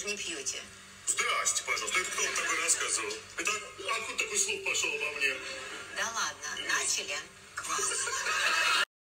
же не пьете. Здрасте, пожалуйста. Это кто вам такой рассказывал? Это откуда такой слух пошел обо мне? Да ладно, начали? Класс.